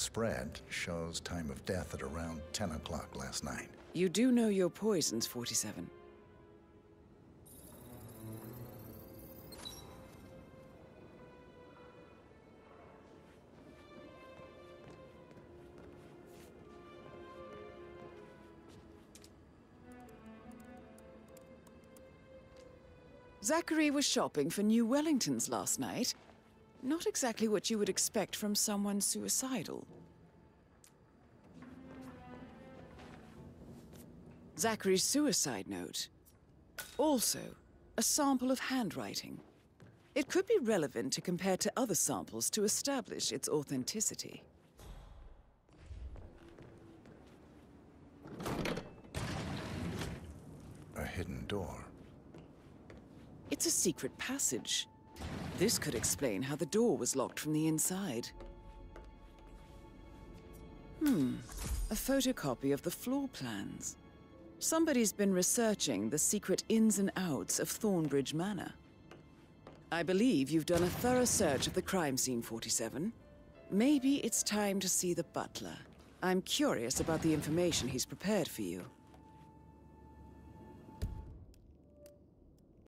spread shows time of death at around 10 o'clock last night. You do know your poisons, 47. Zachary was shopping for new Wellingtons last night. Not exactly what you would expect from someone suicidal. Zachary's suicide note. Also, a sample of handwriting. It could be relevant to compare to other samples to establish its authenticity. A hidden door. It's a secret passage. This could explain how the door was locked from the inside. Hmm, a photocopy of the floor plans. Somebody's been researching the secret ins and outs of Thornbridge Manor. I believe you've done a thorough search of the crime scene, 47. Maybe it's time to see the butler. I'm curious about the information he's prepared for you.